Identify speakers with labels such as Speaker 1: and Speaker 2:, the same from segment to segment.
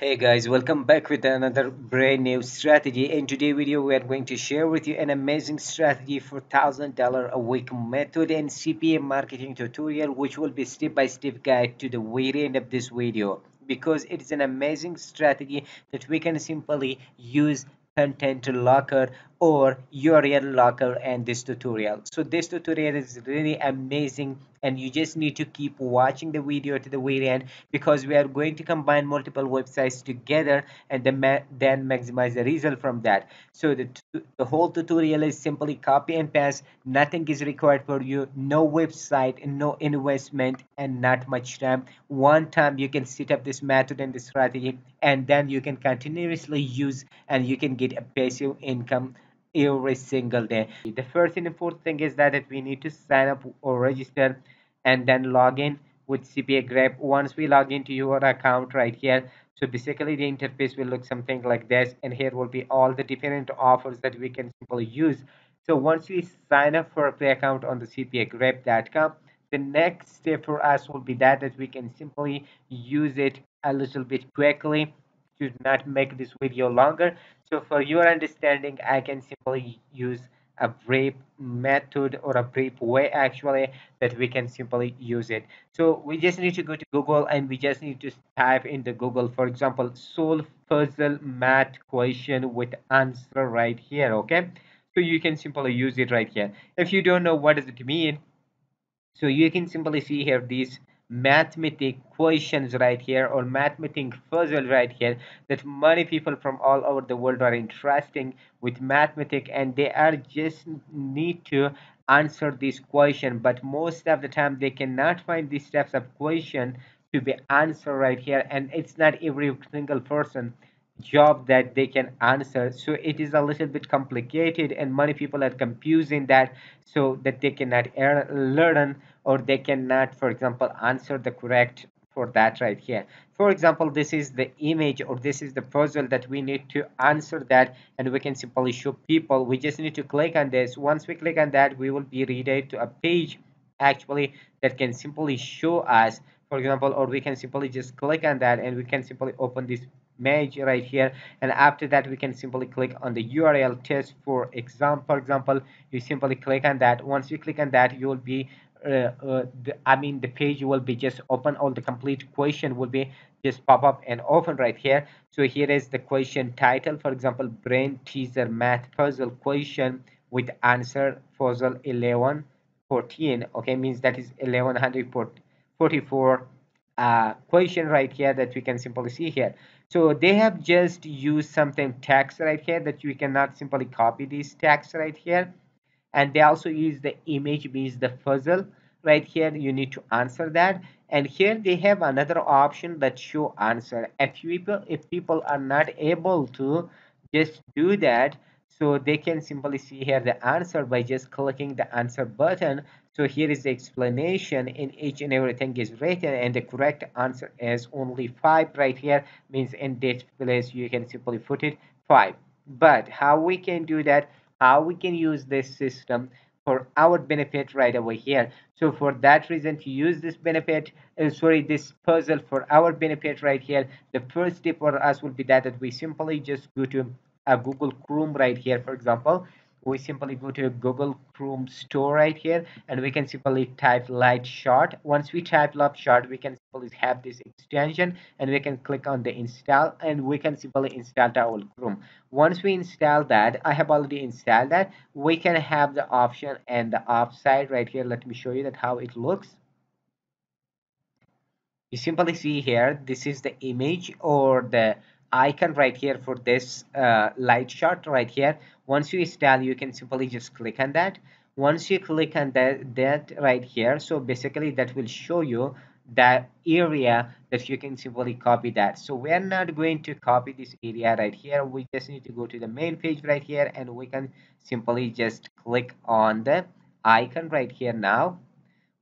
Speaker 1: Hey guys, welcome back with another brand new strategy. In today's video, we are going to share with you an amazing strategy for $1,000 a week method and CPA marketing tutorial, which will be step-by-step -step guide to the very end of this video because it is an amazing strategy that we can simply use content locker or URL locker and this tutorial. So this tutorial is really amazing and you just need to keep watching the video to the very end because we are going to combine multiple websites together and then, ma then maximize the result from that. So the, the whole tutorial is simply copy and paste. Nothing is required for you. No website no investment and not much time. One time you can set up this method and this strategy and then you can continuously use and you can get a passive income every single day. The first and important thing is that, we need to sign up or register and then log in with CPA Grip once we log into your account right here so basically the interface will look something like this and here will be all the different offers that we can simply use. So once we sign up for a play account on the cpagrip.com the next step for us will be that that we can simply use it a little bit quickly to not make this video longer. So for your understanding i can simply use a brief method or a brief way actually that we can simply use it. So we just need to go to google and we just need to type in the google for example solve puzzle math question with answer right here okay? So you can simply use it right here. If you don't know what does it mean so you can simply see here these mathematic questions right here or mathematic puzzle right here that many people from all over the world are interesting with mathematics and they are just need to answer this question. But most of the time they cannot find these types of question to be answered right here. And it's not every single person job that they can answer. So it is a little bit complicated and many people are confusing that so that they cannot learn or they cannot for example answer the correct for that right here. For example this is the image or this is the puzzle that we need to answer that and we can simply show people. We just need to click on this. Once we click on that we will be redirected to a page actually that can simply show us for example or we can simply just click on that and we can simply open this image right here. And after that we can simply click on the url test for example example you simply click on that. Once you click on that you will be uh, uh, the, I mean the page will be just open. All the complete question will be just pop up and open right here. So here is the question title. For example brain teaser math puzzle question with answer puzzle 11 14 okay means that is 1144 uh, question right here that we can simply see here so they have just used something text right here that you cannot simply copy this text right here. And they also use the image means the puzzle right here. You need to answer that. And here they have another option that show answer. If people if people are not able to just do that so they can simply see here the answer by just clicking the answer button so here is the explanation in each and everything is written and the correct answer is only five right here means in this place you can simply put it five. But how we can do that? How we can use this system for our benefit right over here? So for that reason to use this benefit uh, sorry this puzzle for our benefit right here the first step for us will be that, that we simply just go to a google chrome right here for example we simply go to Google Chrome store right here and we can simply type Lightshot. Once we type Lightshot, we can simply have this extension and we can click on the install and we can simply install our Chrome. Once we install that, I have already installed that, we can have the option and the offside right here. Let me show you that how it looks. You simply see here, this is the image or the icon right here for this uh, Lightshot right here once you install you can simply just click on that. Once you click on that that right here so basically that will show you that area that you can simply copy that. So we're not going to copy this area right here. We just need to go to the main page right here and we can simply just click on the icon right here now.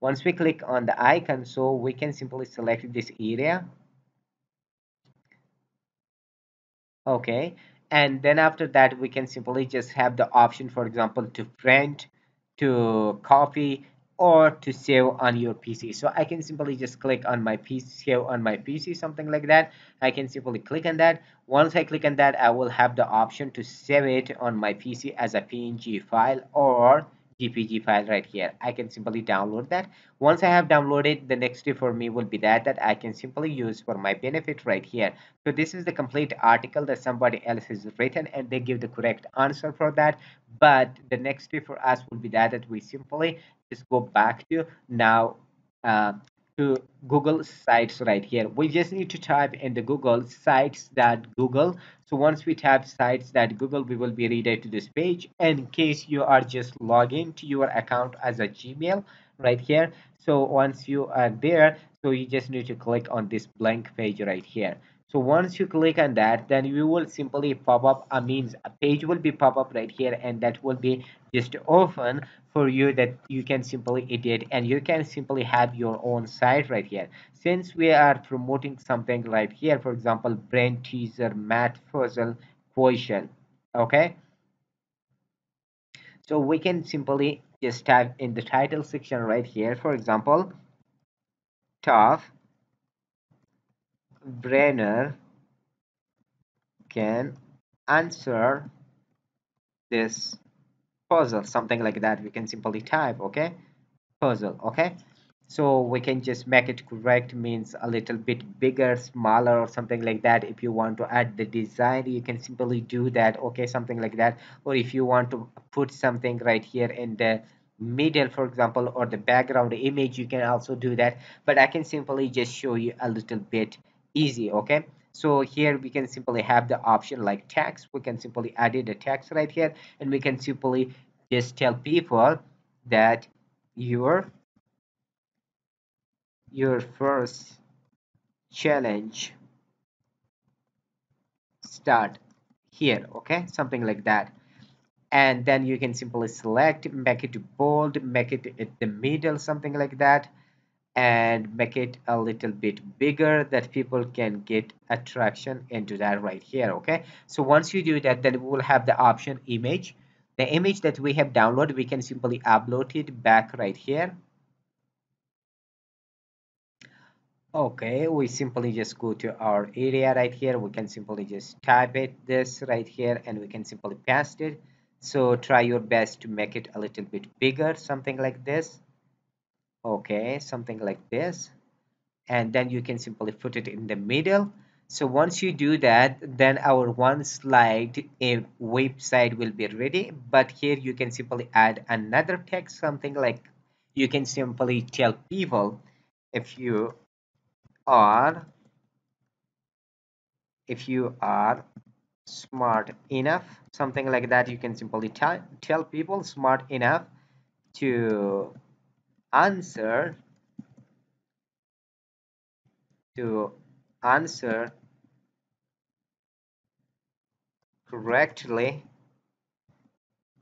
Speaker 1: Once we click on the icon so we can simply select this area. Okay and then after that we can simply just have the option for example to print to copy or to save on your PC. So I can simply just click on my PC, save on my PC, something like that. I can simply click on that. Once I click on that, I will have the option to save it on my PC as a PNG file or jpg file right here i can simply download that once i have downloaded the next step for me will be that that i can simply use for my benefit right here so this is the complete article that somebody else has written and they give the correct answer for that but the next step for us will be that that we simply just go back to now uh, to Google sites right here. We just need to type in the Google sites.google. So once we type sites.google, we will be redirected to this page. In case you are just logging to your account as a Gmail right here. So once you are there, so you just need to click on this blank page right here so once you click on that then you will simply pop up a means a page will be pop up right here and that will be just open for you that you can simply edit and you can simply have your own site right here. Since we are promoting something right here for example brain teaser math puzzle question okay? So we can simply just type in the title section right here. For example top brainer can answer this puzzle something like that. We can simply type okay? Puzzle okay? So we can just make it correct means a little bit bigger smaller or something like that. If you want to add the design you can simply do that okay? Something like that. Or if you want to put something right here in the middle for example or the background image you can also do that. But i can simply just show you a little bit easy okay? So here we can simply have the option like text we can simply edit the text right here and we can simply just tell people that your your first challenge start here okay? Something like that. And then you can simply select make it bold make it at the middle something like that and make it a little bit bigger that people can get attraction into that right here okay? So once you do that then we will have the option image. The image that we have downloaded we can simply upload it back right here. Okay we simply just go to our area right here. We can simply just type it this right here and we can simply paste it. So try your best to make it a little bit bigger something like this okay something like this. And then you can simply put it in the middle. So once you do that then our one slide a website will be ready. But here you can simply add another text something like you can simply tell people if you are if you are smart enough something like that. You can simply tell people smart enough to answer to answer correctly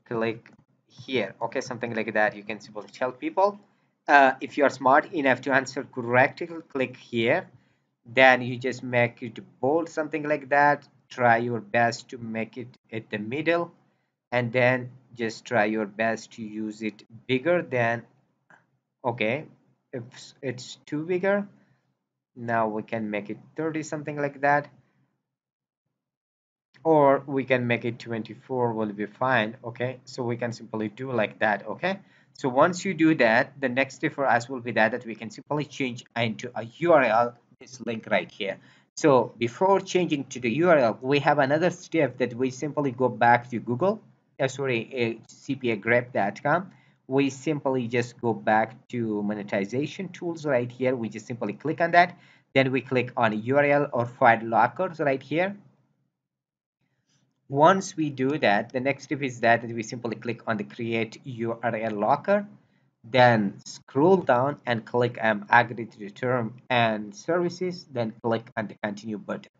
Speaker 1: click here. Okay something like that. You can simply tell people uh, if you are smart enough to answer correctly click here. Then you just make it bold something like that. Try your best to make it at the middle. And then just try your best to use it bigger than okay if it's too bigger now we can make it 30 something like that. Or we can make it 24 will be fine okay? So we can simply do like that okay? So once you do that the next step for us will be that that we can simply change into a url this link right here. So before changing to the url we have another step that we simply go back to google uh, sorry uh, cpagrip.com we simply just go back to monetization tools right here. We just simply click on that. Then we click on url or file lockers right here. Once we do that the next step is that we simply click on the create url locker then scroll down and click um, agree to the term and services then click on the continue button.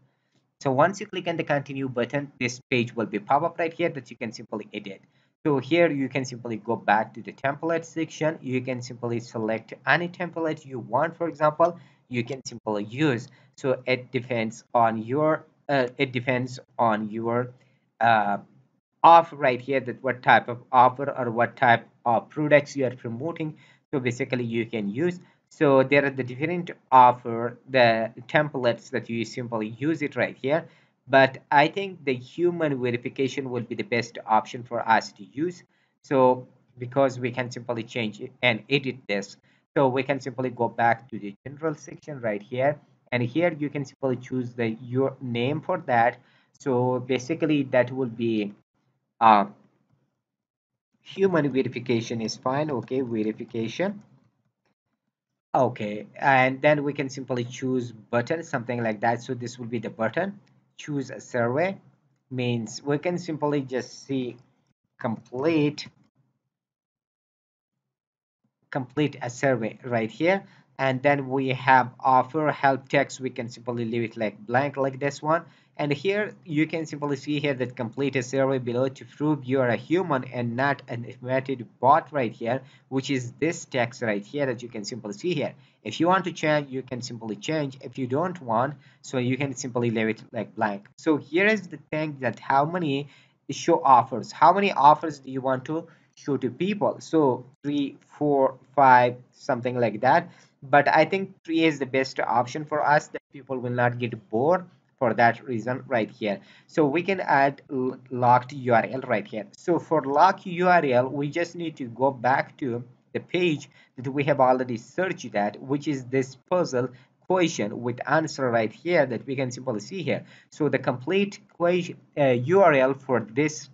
Speaker 1: So once you click on the continue button this page will be pop up right here that you can simply edit so here you can simply go back to the template section. You can simply select any template you want for example. You can simply use. So it depends on your uh, it depends on your uh, offer right here that what type of offer or what type of products you are promoting. So basically you can use. So there are the different offer the templates that you simply use it right here but i think the human verification will be the best option for us to use. So because we can simply change it and edit this. So we can simply go back to the general section right here. And here you can simply choose the your name for that. So basically that will be uh, human verification is fine. Okay verification. Okay and then we can simply choose button something like that. So this will be the button choose a survey means we can simply just see complete complete a survey right here. And then we have offer help text. We can simply leave it like blank like this one. And here you can simply see here that complete a survey below to prove you are a human and not an automated bot right here which is this text right here that you can simply see here if you want to change you can simply change. If you don't want so you can simply leave it like blank. So here is the thing that how many show offers. How many offers do you want to show to people? So three four five something like that. But i think three is the best option for us that people will not get bored for that reason right here. So we can add locked url right here. So for locked url we just need to go back to the page that we have already searched that which is this puzzle question with answer right here that we can simply see here. So the complete uh, url for this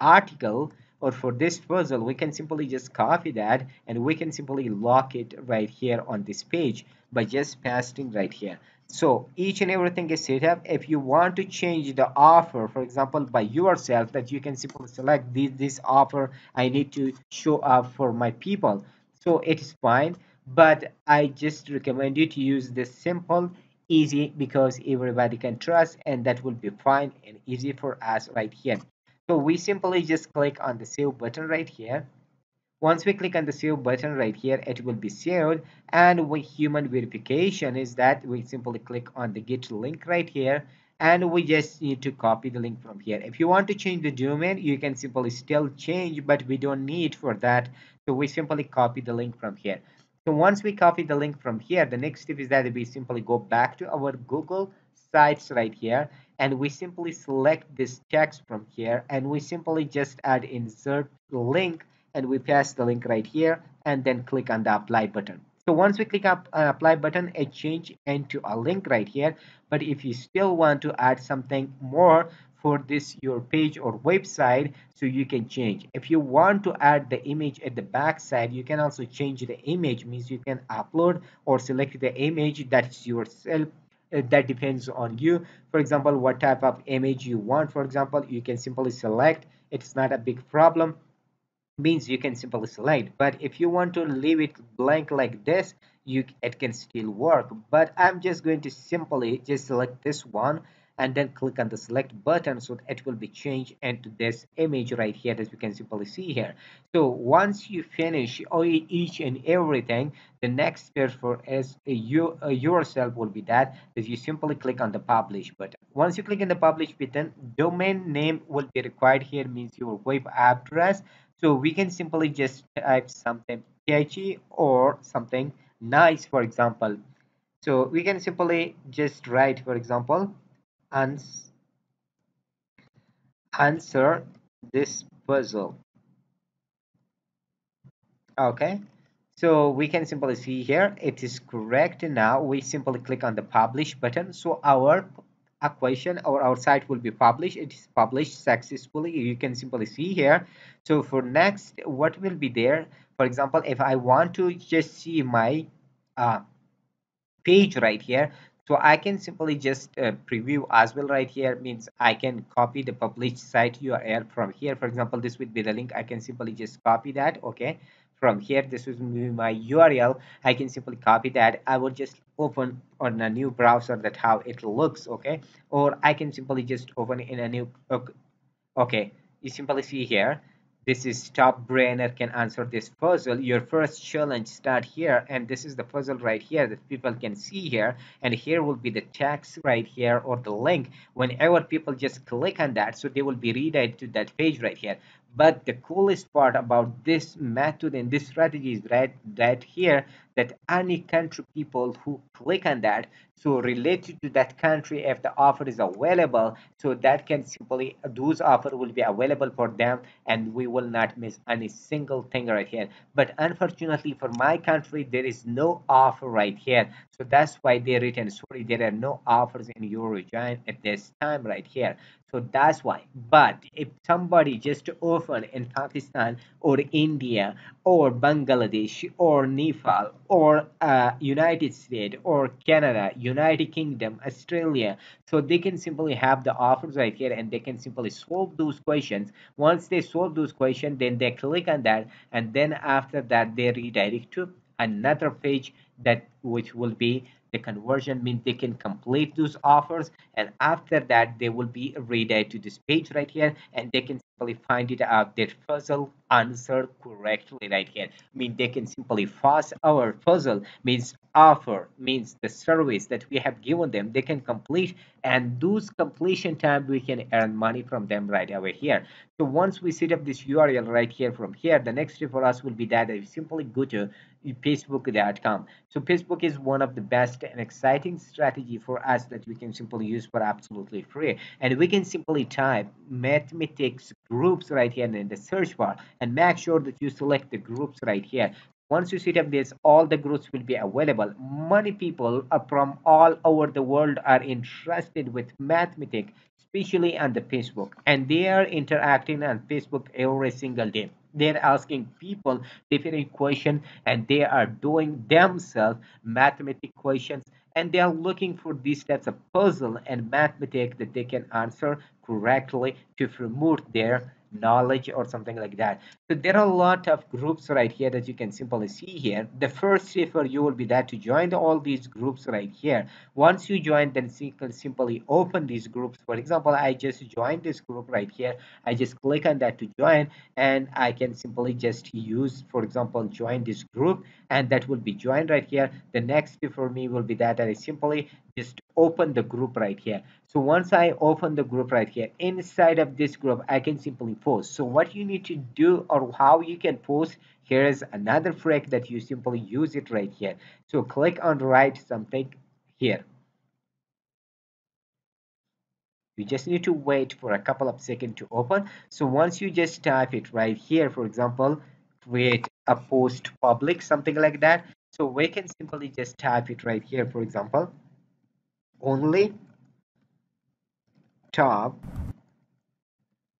Speaker 1: article or for this puzzle we can simply just copy that and we can simply lock it right here on this page by just pasting right here. So each and everything is set up. If you want to change the offer for example by yourself that you can simply select this, this offer i need to show up for my people. So it is fine but i just recommend you to use this simple easy because everybody can trust and that will be fine and easy for us right here so we simply just click on the save button right here. Once we click on the save button right here, it will be saved. And with human verification is that we simply click on the get link right here. And we just need to copy the link from here. If you want to change the domain you can simply still change but we don't need for that. So we simply copy the link from here. So once we copy the link from here the next step is that we simply go back to our google sites right here and we simply select this text from here and we simply just add insert link and we paste the link right here and then click on the apply button. So once we click up uh, apply button it change into a link right here. But if you still want to add something more for this your page or website so you can change. If you want to add the image at the back side you can also change the image means you can upload or select the image that's yourself Uh, that depends on you. For example what type of image you want for example you can simply select. It's not a big problem. Means you can simply select. But if you want to leave it blank like this you it can still work. But i'm just going to simply just select this one and then click on the select button so it will be changed into this image right here as you can simply see here. So once you finish each and everything the next step for as you uh, yourself will be that is you simply click on the publish button. Once you click on the publish button domain name will be required here means your web address. So we can simply just type something catchy or something nice for example. So we can simply just write for example ans answer this puzzle. Okay so we can simply see here it is correct. Now we simply click on the publish button. So our equation or our site will be published. It is published successfully. You can simply see here. So for next what will be there? For example if i want to just see my uh, page right here so I can simply just uh, preview as well right here means I can copy the published site URL from here. For example this would be the link. I can simply just copy that okay? From here this is my URL I can simply copy that. I will just open on a new browser that how it looks okay? Or I can simply just open in a new okay. You simply see here this is top brainer can answer this puzzle. Your first challenge start here and this is the puzzle right here that people can see here. And here will be the text right here or the link. Whenever people just click on that so they will be redirected to that page right here but the coolest part about this method and this strategy is right that here that any country people who click on that so related to that country if the offer is available so that can simply those offer will be available for them and we will not miss any single thing right here. But unfortunately for my country there is no offer right here. So that's why they written sorry there are no offers in your region at this time right here so that's why. But if somebody just offer in pakistan or india or bangladesh or nepal or uh, united states or canada united kingdom australia so they can simply have the offers right here and they can simply solve those questions. Once they solve those questions then they click on that and then after that they redirect to another page that which will be the conversion means they can complete those offers and after that they will be redirected to this page right here and they can simply find it out their puzzle answered correctly right? Here I mean they can simply pass our puzzle means offer means the service that we have given them they can complete and those completion time we can earn money from them right away here. So once we set up this url right here from here the next step for us will be that we simply go to facebook.com so facebook is one of the best and exciting strategy for us that we can simply use for absolutely free. And we can simply type mathematics groups right here in the search bar and make sure that you select the groups right here. Once you set up this all the groups will be available. Many people from all over the world are interested with mathematics especially on the facebook and they are interacting on facebook every single day. They're asking people different questions and they are doing themselves mathematical questions and they are looking for these types of puzzle and mathematics that they can answer correctly to promote their knowledge or something like that. So there are a lot of groups right here that you can simply see here. The first step for you will be that to join all these groups right here. Once you join then you can simply open these groups. For example i just joined this group right here. I just click on that to join and i can simply just use for example join this group and that will be joined right here. The next for me will be that i simply just open the group right here so once i open the group right here inside of this group i can simply post. So what you need to do or how you can post here is another trick that you simply use it right here. So click on write something here. You just need to wait for a couple of seconds to open. So once you just type it right here for example create a post public something like that. So we can simply just type it right here for example only top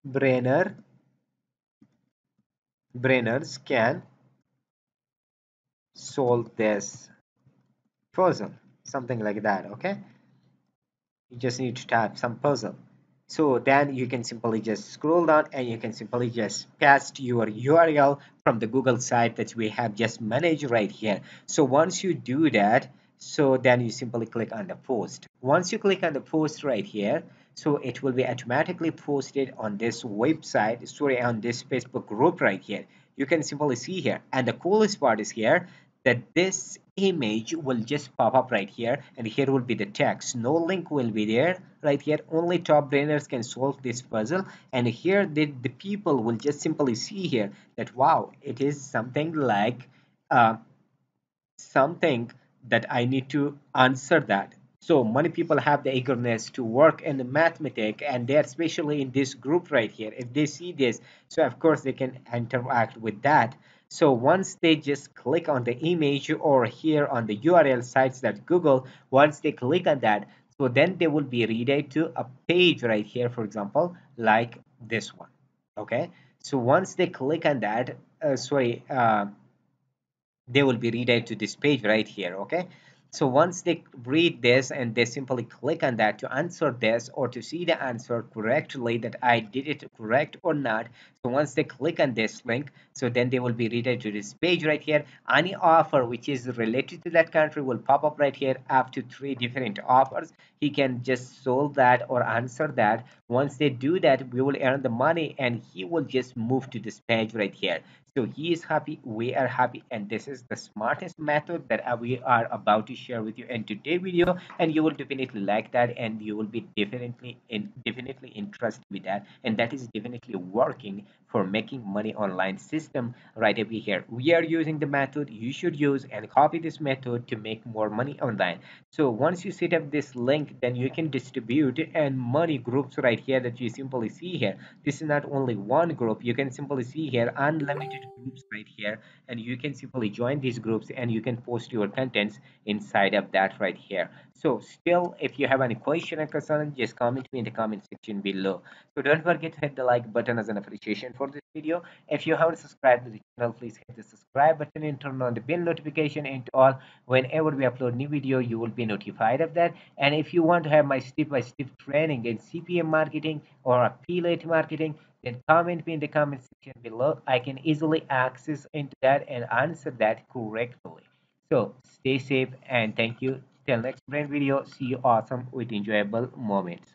Speaker 1: brainer brainers can solve this puzzle something like that okay? You just need to type some puzzle. So then you can simply just scroll down and you can simply just paste your url from the google site that we have just managed right here. So once you do that so then you simply click on the post. Once you click on the post right here so it will be automatically posted on this website sorry on this facebook group right here. You can simply see here. And the coolest part is here that this image will just pop up right here. And here will be the text. No link will be there right here. Only top brainers can solve this puzzle. And here the, the people will just simply see here that wow it is something like uh, something that I need to answer that. So many people have the eagerness to work in the mathematics and they're especially in this group right here. If they see this, so of course they can interact with that. So once they just click on the image or here on the URL sites.google, once they click on that, so then they will be redirected to a page right here, for example, like this one. Okay. So once they click on that, uh, sorry, uh, they will be redirected to this page right here okay so once they read this and they simply click on that to answer this or to see the answer correctly that I did it correct or not. So once they click on this link, so then they will be redirected to this page right here. Any offer which is related to that country will pop up right here up to three different offers. He can just solve that or answer that. Once they do that, we will earn the money and he will just move to this page right here. So he is happy we are happy and this is the smartest method that we are about to share with you in today's video. And you will definitely like that and you will be definitely in definitely interested with that. And that is definitely working for making money online system right over here. We are using the method you should use and copy this method to make more money online. So once you set up this link then you can distribute and money groups right here that you simply see here. This is not only one group. You can simply see here unlimited groups right here. And you can simply join these groups and you can post your contents inside of that right here. So still if you have any question or concern just comment me in the comment section below. So don't forget to hit the like button as an appreciation for this video. If you haven't subscribed to the channel please hit the subscribe button and turn on the bell notification and all. Whenever we upload new video you will be notified of that. And if you want to have my step-by-step -step training in cpm marketing or affiliate marketing then comment me in the comment section below i can easily access into that and answer that correctly. So stay safe and thank you. Till next brand video see you awesome with enjoyable moments